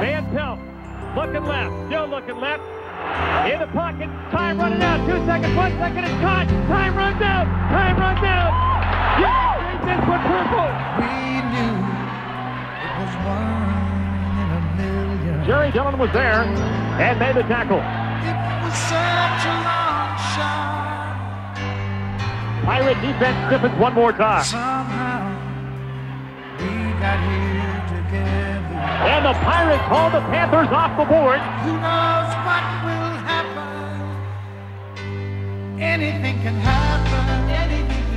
Van Pelt looking left, still looking left. In the pocket, time running out. Two seconds, one second, it's caught. Time runs out. Time runs out. Yes, Jason put purple. We knew it was one in a million. Jerry Dillon was there and made the tackle. It was such a long shot. Pirate defense stiffens one more time. Somehow we got here together. The Pirates haul the Panthers off the board. Who knows what will happen? Anything can happen. Anything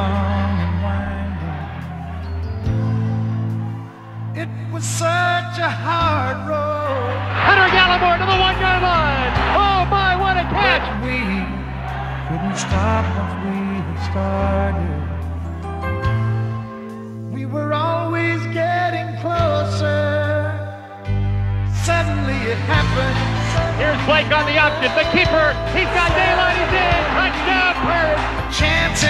long and winding. It was such a hard road, Hunter Gallimore to the one-yard line. Oh my, what a but catch. we couldn't stop once we had started. We were always getting closer. Suddenly it happened. Here's Blake on the option. The keeper. He's got daylight. He's in. Touchdown Pirates. chance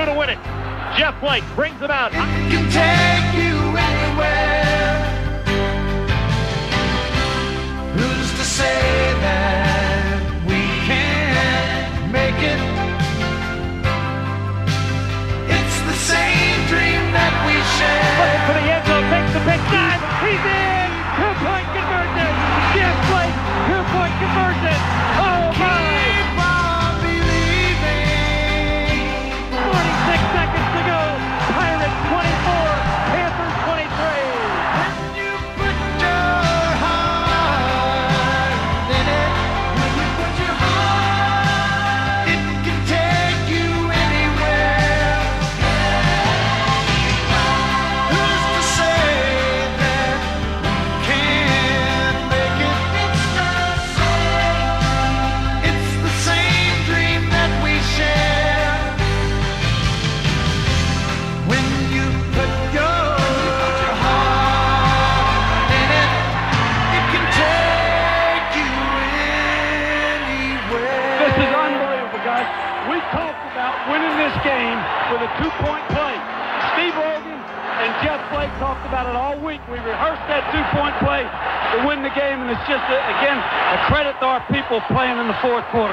two to win it. Jeff Blake brings them out. About winning this game with a two-point play. Steve Logan and Jeff Blake talked about it all week. We rehearsed that two-point play to win the game, and it's just, a, again, a credit to our people playing in the fourth quarter.